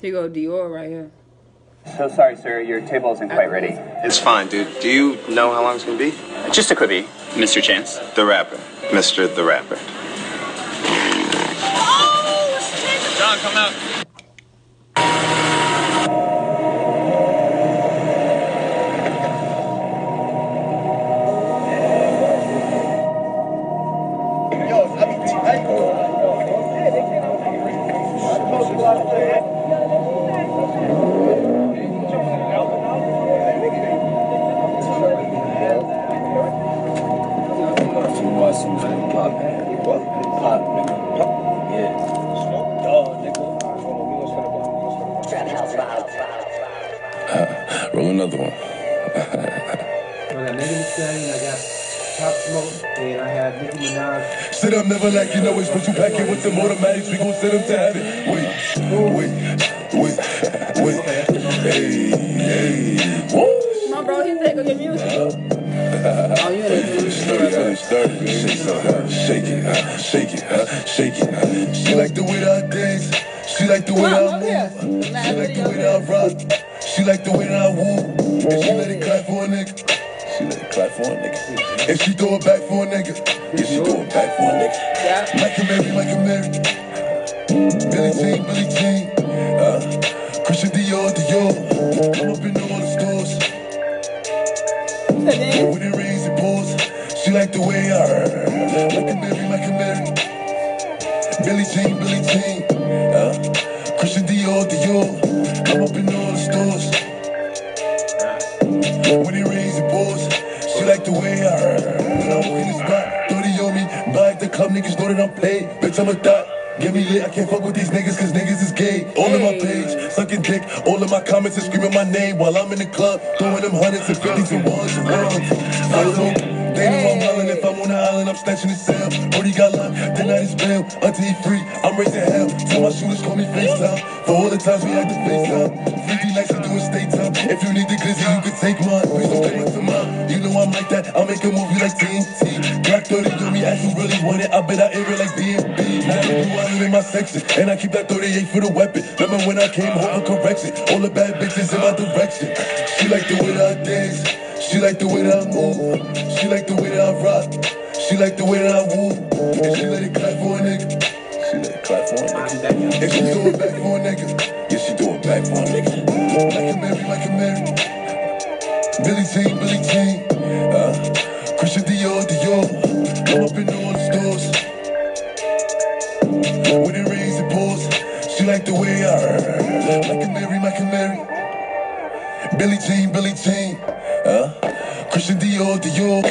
Here go Dior right here. So sorry, sir. Your table isn't quite ready. It's fine, dude. Do you know how long it's gonna be? Just a quibby, Mr. Chance. The rapper. Mr. The Rapper. Oh, John, come out. Uh, Roll another one. I got Megan Thee Stallion, I got Pop Smoke, and I have Nicki Minaj. Sit up, never like you know it's what you pack it with the automatics. We gon' send them to heaven. Wait, wait, wait, wait. Hey, hey. Woo! On, bro. he's go get music. oh, you in started. Shake it? Shake it? Shake it? She like the way that I dance. She like the way that I move. She like the way that I rock. She like the way that I woo. And she let it clap for a nigga. She let it clap for a nigga. And she throw it back for a nigga. Yeah, she throw it back for a nigga. Yeah. Mike Amiri, Mike Amiri. Billie Jean, Billie Jean. Uh, Christian Dior, Dior. I'm up in the She like the way I heard. Mike Amiri, like a Mary. Billie Jean, Billie Jean. Uh, Christian Dior, Dior. I'm up in all the stores. When it rains, it pours. She like the way I heard. When I walk in the spot, 30 on me. Back the club, niggas know that I'm paid. Bitch, I'm a thot. Get me lit, I can't fuck with these niggas cause niggas is gay. All in my page, sucking dick. All in my comments and screaming my name while I'm in the club. Throwing them hundreds and fifties and ones and ones. I know. Know I'm wildin' if I'm on the island, I'm snatching the cell. Brody got locked, then I just bail. Until he free, I'm raising hell. Tell my shooters call me FaceTime. For all the times we had to FaceTime. 50 nights to do a state time. If you need the glizzy, you can take mine. Please don't play with mine. You know I'm like that, I'll make a movie like TNT. Black 30 do me, as you really want it. I bet I air it like DMB. Now you wildin' in my section, and I keep that 38 for the weapon. Remember when I came home for correction? All the bad bitches in my direction. She like the way I dance. She like the way that I move. She like the way that I rock. She like the way that I woo. And she let it clap for a nigga. She let it clap for a nigga. And she throw it back for a nigga. Yeah, she throw it back for a nigga. Mike Amiri, like a Mary. Billie Jean, Billie Jean. Uh, Christian Dior, Dior. I'm up in all the stores. When it rains, it pours. She like the way I. Mike Amiri, like a Mary. Billie Jean, Billie Jean. Uh, Christian Dior, Dior.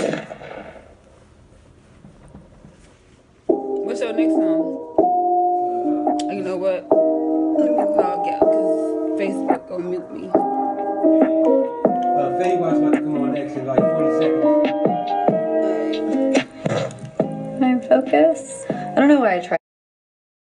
What's your next song? You know what? Let me call Gal because Facebook gonna mute me. Uh, Fade Watch about to come on next in like 40 seconds. Can I focus? I don't know why I tried.